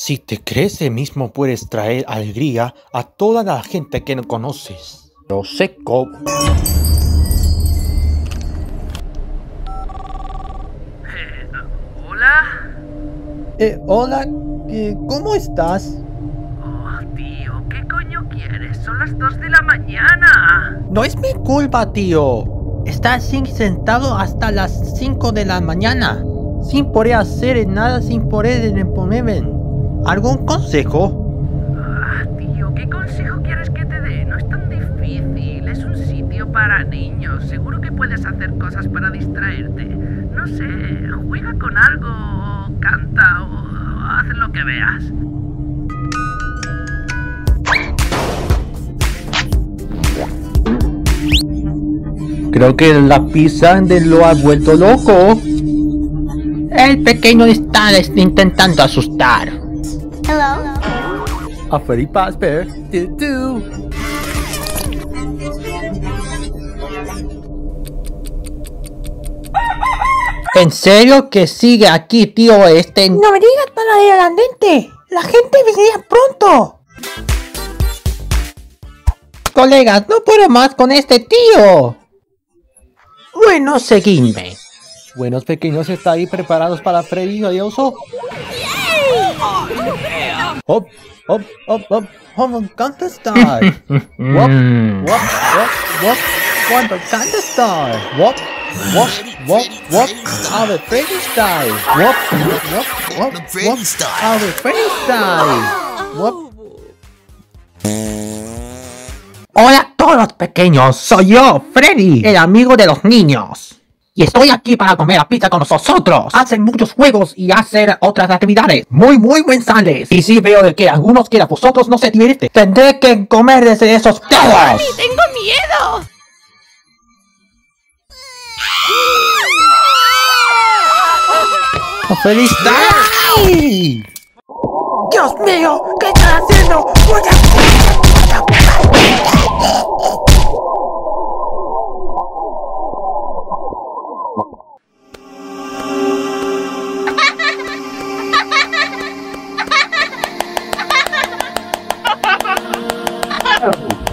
Si te crees el mismo puedes traer alegría a toda la gente que no conoces. Lo sé cómo. ¿Hola? Eh, hola, eh, ¿cómo estás? Oh, tío, ¿qué coño quieres? Son las 2 de la mañana. No es mi culpa, tío. Estás sin sentado hasta las 5 de la mañana. Sin poder hacer nada, sin poder reponerme. ¿Algún consejo? Ah, tío, ¿qué consejo quieres que te dé? No es tan difícil. Es un sitio para niños. Seguro que puedes hacer cosas para distraerte. No sé, juega con algo, o canta, o haz lo que veas. Creo que la pizza de lo ha vuelto loco. El pequeño está intentando asustar. Hello? A Freddy Fazbear. Do do. ¿En serio que sigue aquí, tío este? No me digas para ir al andente. La gente vendría pronto. Colegas, no puedo más con este tío. Bueno, seguidme. Buenos pequeños, ¿está ahí preparados para Freddy odioso? Hop, hop, hop, hop, hop, star. Wop, wop, wop, wop, canta star. Wop, wop, wop, wop, Freddy style. Wop, wop, wop, wop. Wop. Hola a todos pequeños, soy yo, Freddy, el amigo de los niños. Y estoy aquí para comer pizza con nosotros. Hacen muchos juegos y hacer otras actividades muy, muy mensuales. Y si veo de que algunos que vosotros no se divierten, tendré que comer desde esos todos. ¡Tengo miedo! ¡Feliz Day! Dios mío, ¿qué estás haciendo? Voy a- Oh.